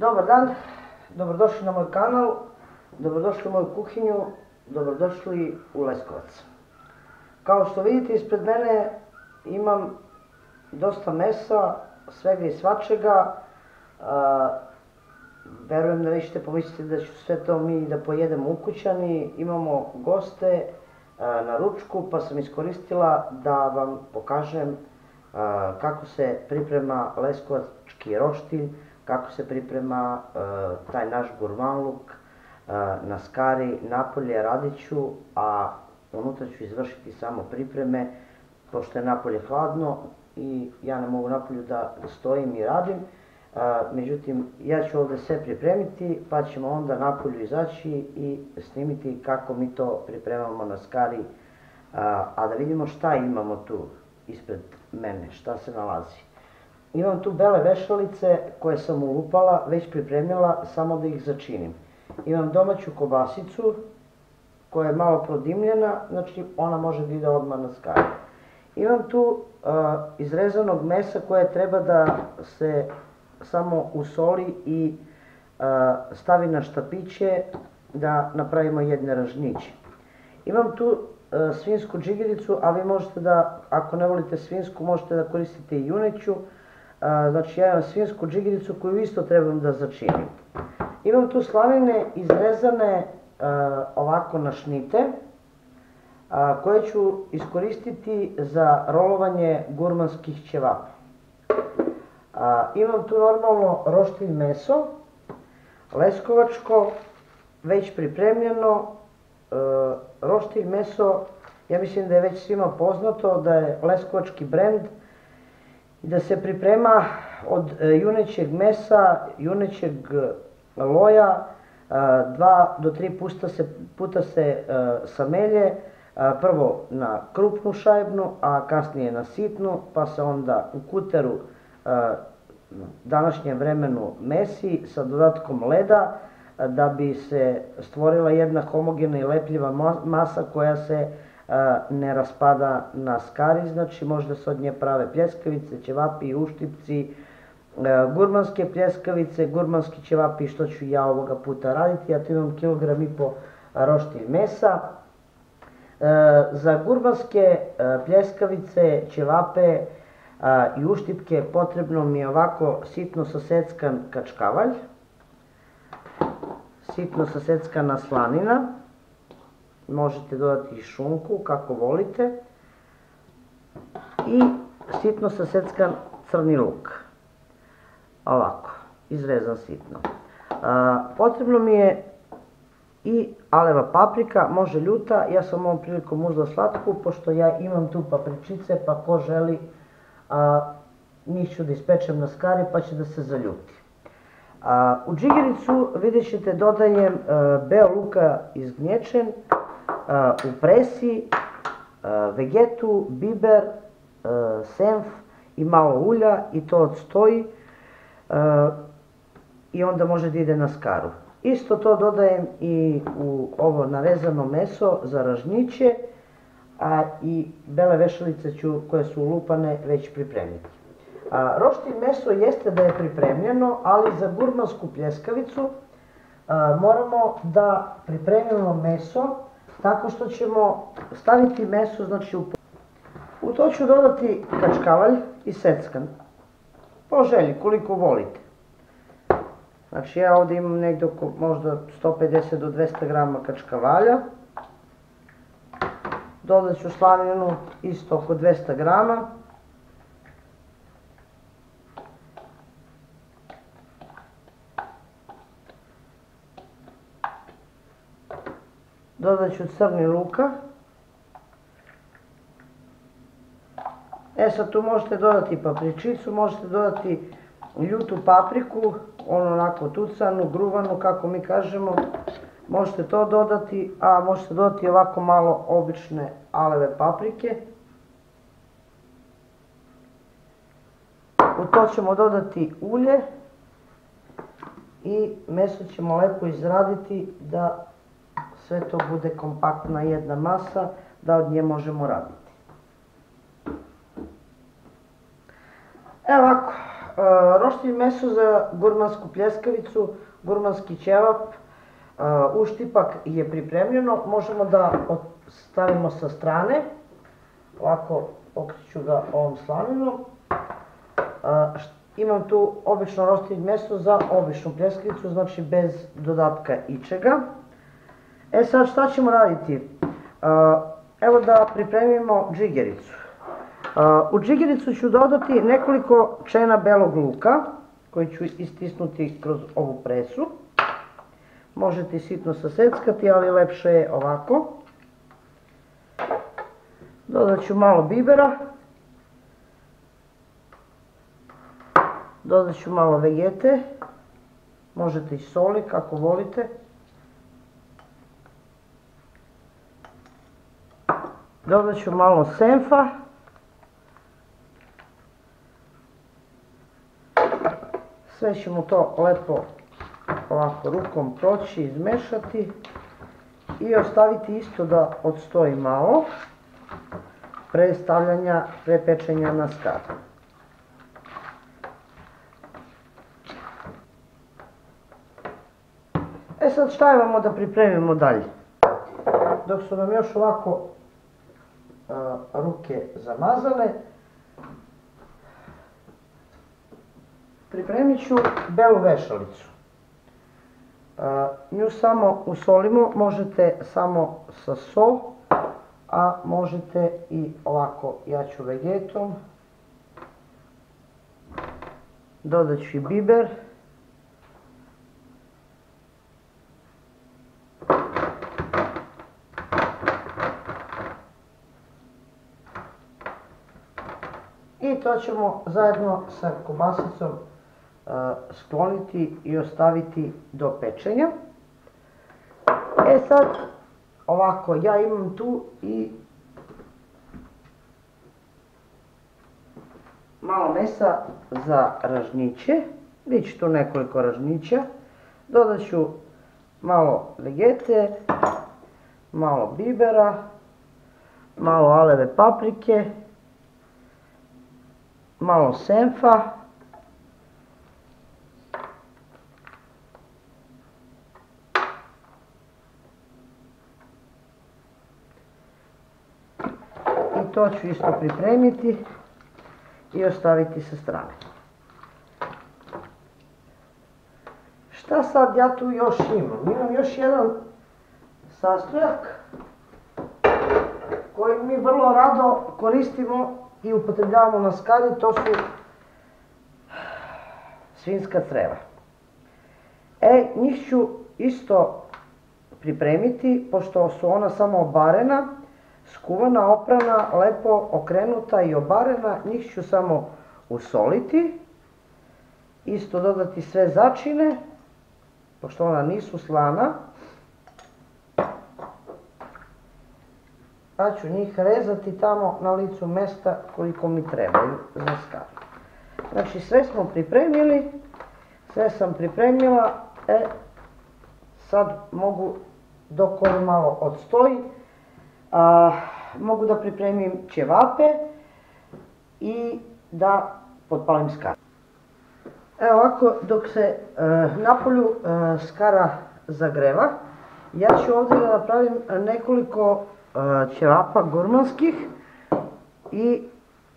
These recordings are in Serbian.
Dobar dan, dobrodošli na moj kanal, dobrodošli u moju kuhinju, dobrodošli u Leskovac. Kao što vidite ispred mene imam dosta mesa, svega i svačega. Verujem da vi ćete pomisliti da ću sve to mi da pojedemo ukućani. Imamo goste na ručku pa sam iskoristila da vam pokažem kako se priprema leskovački roštilj, kako se priprema taj naš gurmanluk na skari napolje radiću, a unutra ću izvršiti samo pripreme, pošto je napolje hladno i ja ne mogu napolju da stojim i radim. međutim, ja ću ovde sve pripremiti, pa ćemo onda napolju izaći i snimiti kako mi to pripremamo na skari, a da vidimo šta imamo tu ispred mene, šta se nalazi. Imam tu bele vešalice koje sam ulupala, već pripremila, samo da ih začinim. Imam domaću kobasicu koja je malo prodimljena, znači ona može da ide odmah na skari. Imam tu izrezanog mesa koje treba da se samo usoli i stavi na štapiće da napravimo jedne ražniće. Imam tu svinsku džigiricu, a vi možete da, ako ne volite svinsku, možete da koristite i juneću. Znači ja imam svinsku džigiricu koju isto trebam da začinim. Imam tu slanine izrezane ovako na šnite, koje ću iskoristiti za rolovanje gurmanskih ćevapa. Imam tu normalno roštilj meso, leskovačko, već pripremljeno, roštilj meso, ja mislim da je već svima poznato da je leskovački brend i da se priprema od e, junećeg mesa, junećeg loja, dva do tri puta se, puta se e, samelje, prvo na krupnu šajbnu, a kasnije na sitnu, pa se onda u kuteru današnjem vremenu mesi sa dodatkom leda, da bi se stvorila jedna homogena i lepljiva masa koja se ne raspada na skari, znači možda se od nje prave pljeskavice, ćevapi i uštipci, gurmanske pljeskavice, gurmanski ćevapi, što ću ja ovoga puta raditi, ja tu imam kilogram i po roštilj mesa. Za gurmanske pljeskavice, ćevape i uštipke potrebno mi je ovako sitno saseckan kačkavalj, sitno saseckana slanina, možete dodati i šunku kako volite. I sitno saseckan crni luk. Ovako, izrezan sitno. Potrebno mi je i aleva paprika, može ljuta, ja sam ovom prilikom uzela slatku, pošto ja imam tu papričice, pa ko želi, a, njih ću da ispečem na skari, pa će da se zaljuti. A, u džigericu vidjet ćete dodajem a, beo luka izgnječen, u presi, vegetu, biber, senf i malo ulja i to odstoji i onda može da ide na skaru. Isto to dodajem i u ovo narezano meso za ražnjiće, a i bele vešalice ću, koje su ulupane, već pripremiti. A, roštilj meso jeste da je pripremljeno, ali za gurmansku pljeskavicu moramo da pripremimo meso tako što ćemo staviti meso, znači u... U to ću dodati kačkavalj i seckan. Po želji, koliko volite. Znači ja ovde imam negde oko možda 150 do 200 grama kačkavalja. Dodat ću slaninu isto oko 200 grama. Dodat ću crni luka. E sad tu možete dodati papričicu, možete dodati ljutu papriku, ono onako tucanu, gruvanu, kako mi kažemo. Možete to dodati, a možete dodati ovako malo obične aleve paprike. U to ćemo dodati ulje i meso ćemo lepo izraditi da sve to bude kompaktna jedna masa, da od nje možemo raditi. Evo ovako, roštilj meso za gurmansku pljeskavicu, gurmanski ćevap, e, uštipak je pripremljeno. Možemo da stavimo sa strane. Ovako pokriću ga ovom slaninom. Imam tu obično roštilj meso za običnu pljeskavicu, znači bez dodatka ičega. E sad šta ćemo raditi? Evo da pripremimo džigericu. U džigericu ću dodati nekoliko čena belog luka koji ću istisnuti kroz ovu presu. Možete sitno saseckati, ali lepše je ovako. Dodat ću malo bibera. Dodat ću malo vegete. Možete i soli kako volite. Dodat ću malo senfa. Sve ćemo to lepo ovako rukom proći, izmešati i ostaviti isto da odstoji malo pre stavljanja, pre pečenja na skar. E sad šta imamo da pripremimo dalje? Dok su nam još ovako ruke zamazane, Pripremit ću belu vešalicu. Nju samo usolimo, možete samo sa so, a možete i ovako, ja ću vegetom. Dodat ću i biber. I to ćemo zajedno sa kobasicom skloniti i ostaviti do pečenja. E sad, ovako, ja imam tu i malo mesa za ražnjiće, bit će tu nekoliko ražnjića, dodat ću malo vegete, malo bibera, malo aleve paprike, malo senfa, to ću isto pripremiti i ostaviti sa strane. Šta sad ja tu još imam? Imam još jedan sastojak koji mi vrlo rado koristimo i upotrebljavamo na skari, to su svinska creva. E, njih ću isto pripremiti, pošto su ona samo obarena, skuvana, oprana, lepo okrenuta i obarena, njih ću samo usoliti, isto dodati sve začine, pošto ona nisu slana, pa ću njih rezati tamo na licu mesta koliko mi trebaju za skar. Znači sve smo pripremili, sve sam pripremila, e, sad mogu dok ovo malo odstoji, a, mogu da pripremim ćevape i da potpalim skar. Evo ovako, dok se e, napolju e, skara zagreva, ja ću ovdje da napravim nekoliko ćevapa gurmanskih i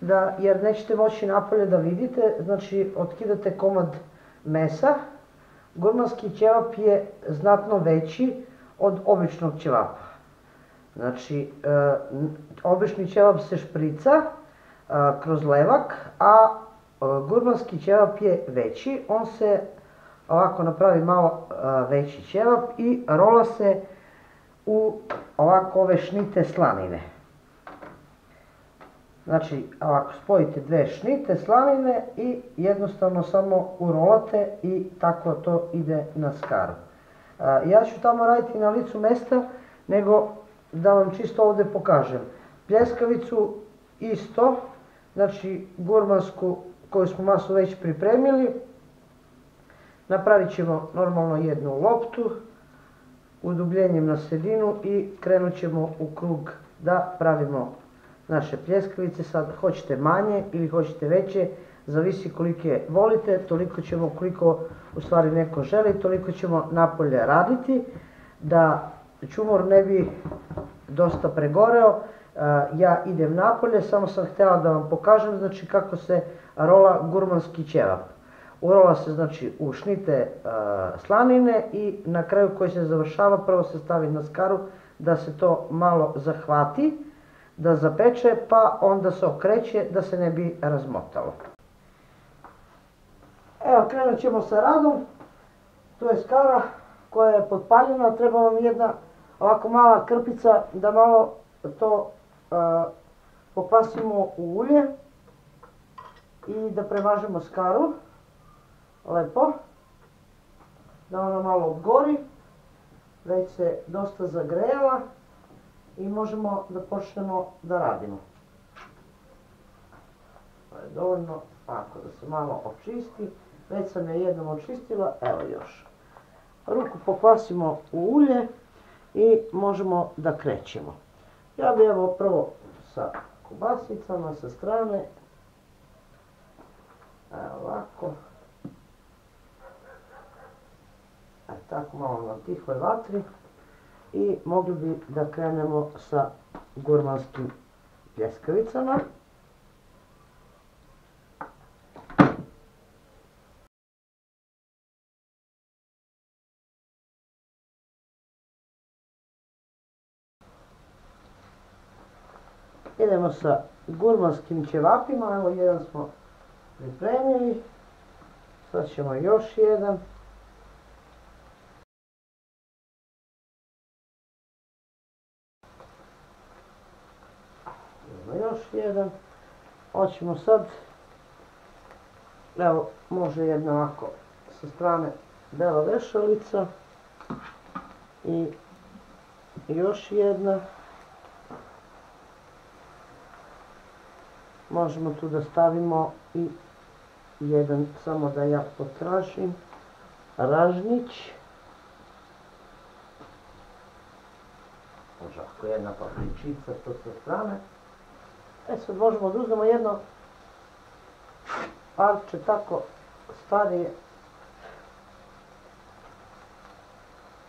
da, jer nećete moći napolje da vidite, znači otkidate komad mesa. Gurmanski ćevap je znatno veći od običnog ćevapa. Znači, e, obični ćevap se šprica e, kroz levak, a e, gurmanski ćevap je veći. On se ovako napravi malo veći ćevap i rola se u ovako ove šnite slanine. Znači, ovako spojite dve šnite slanine i jednostavno samo urolate i tako to ide na skaru. Ja ću tamo raditi na licu mesta, nego da vam čisto ovde pokažem. Pljeskavicu isto, znači gurmansku koju smo masu već pripremili. Napravit ćemo normalno jednu loptu, udubljenjem na sredinu i krenut ćemo u krug da pravimo naše pljeskavice. Sad hoćete manje ili hoćete veće, zavisi kolike volite, toliko ćemo, koliko u stvari neko želi, toliko ćemo napolje raditi, da čumor ne bi dosta pregoreo, ja idem napolje, samo sam htjela da vam pokažem znači kako se rola gurmanski ćevap. Urola se znači u šnite slanine i na kraju koji se završava prvo se stavi na skaru da se to malo zahvati, da zapeče pa onda se okreće da se ne bi razmotalo. Evo krenut ćemo sa radom, tu je skara koja je potpaljena, treba vam jedna ovako mala krpica da malo to pokvasimo u ulje i da premažemo skaru lepo. Da ona malo gori već se dosta zagrejala. I možemo da počnemo da radimo. To je dovoljno tako da se malo očisti. Već sam je jednom očistila. Evo još. Ruku pokvasimo u ulje i možemo da krećemo. Ja bi evo prvo sa kobasicama sa strane. Evo ovako. E, tako malo na tihoj vatri. I mogli bi da krenemo sa gurmanskim pljeskavicama. Idemo sa gurmanskim ćevapima, evo jedan smo pripremili. Sad ćemo još jedan. Idemo još jedan. Hoćemo sad, evo može jedna ovako sa strane bela vešalica i još jedna. možemo tu da stavimo i jedan, samo da ja potražim, ražnić. Može ako jedna papričica to sa strane. E sad možemo da uzmemo jedno parče tako starije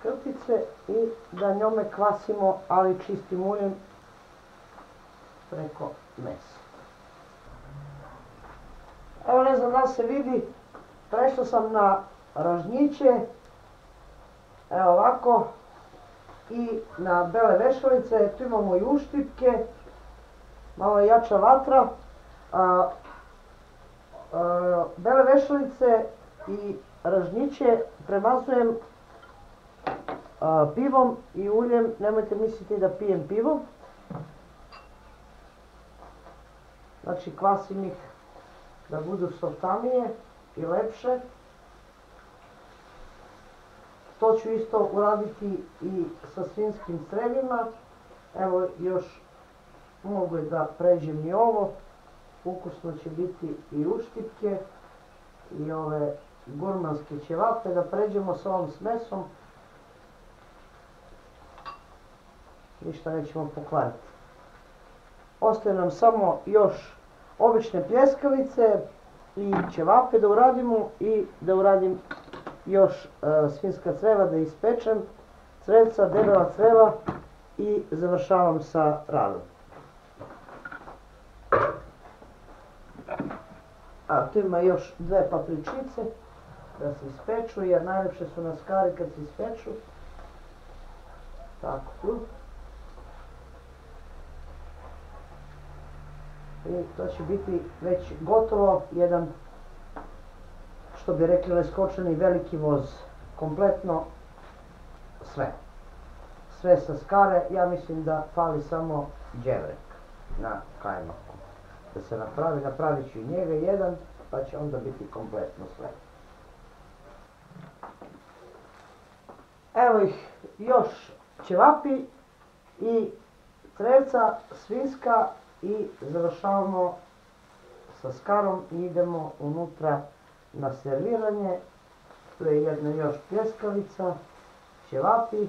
krpice i da njome kvasimo, ali čistim uljem preko mesa. Evo ne znam da se vidi, prešla sam na ražnjiće, evo ovako, i na bele vešalice, tu imamo i uštipke, malo jača vatra, a, a, bele vešalice i ražnjiće premazujem a, pivom i uljem, nemojte misliti da pijem pivo, znači kvasim ih da budu softanije i lepše. To ću isto uraditi i sa svinskim crevima. Evo još mogu da pređem i ovo. Ukusno će biti i uštipke i ove gurmanske ćevape. Da pređemo sa ovom smesom. Ništa nećemo pokvariti. Ostaje nam samo još obične pljeskavice i ćevape da uradimo i da uradim još uh, svinska creva da ispečem, crevca, debela creva i završavam sa radom. A tu ima još dve papričice da se ispeču jer najlepše su na skari kad se ispeču. Tako tu. i to će biti već gotovo jedan što bi rekli leskočeni veliki voz kompletno sve sve sa skare ja mislim da fali samo dževrek na kajmaku da se napravi, napravit ću i njega jedan pa će onda biti kompletno sve evo ih još ćevapi i trevca svinska i završavamo sa skarom i idemo unutra na serviranje. Tu je jedna još pljeskavica, ćevapi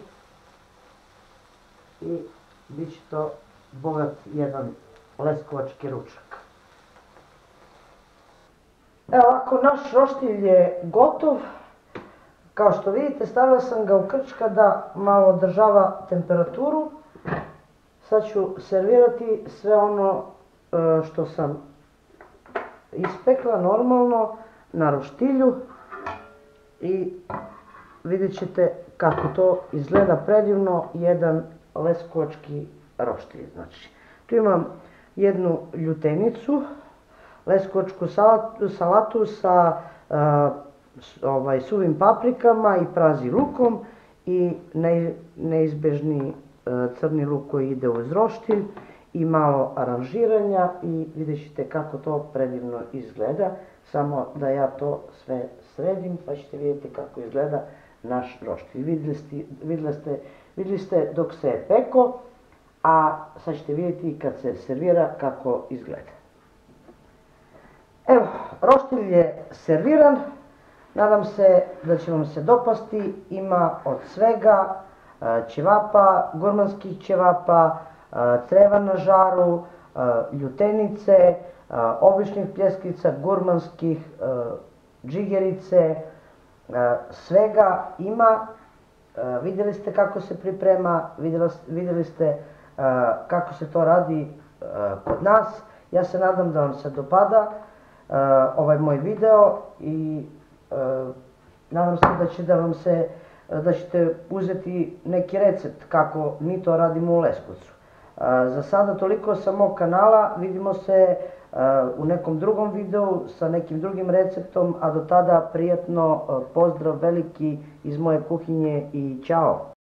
i bit će to bogat jedan leskovački ručak. Evo ovako, naš roštilj je gotov. Kao što vidite, stavila sam ga u krčka da malo održava temperaturu. Sad ću servirati sve ono e, što sam ispekla normalno na roštilju i vidjet ćete kako to izgleda predivno, jedan leskovački roštilj. Znači, tu imam jednu ljutenicu, leskovačku salatu, salatu sa a, s, ovaj, suvim paprikama i prazi lukom i ne, neizbežni a, crni luk koji ide uz roštilj i malo aranžiranja i vidjet ćete kako to predivno izgleda. Samo da ja to sve sredim pa ćete vidjeti kako izgleda naš roštilj. Vidjeli ste, vidjeli ste, vidjeli ste dok se je peko, a sad ćete vidjeti kad se servira kako izgleda. Evo, roštilj je serviran, nadam se da će vam se dopasti, ima od svega, ćevapa, gurmanskih ćevapa, creva na žaru, ljutenice, običnih pljeskica, gurmanskih, džigerice, svega ima. Vidjeli ste kako se priprema, vidjeli ste kako se to radi kod nas. Ja se nadam da vam se dopada ovaj moj video i nadam se da će da vam se da ćete uzeti neki recept kako mi to radimo u Leskovcu. Za sada toliko sa mog kanala, vidimo se u nekom drugom videu sa nekim drugim receptom, a do tada prijatno pozdrav veliki iz moje kuhinje i ćao!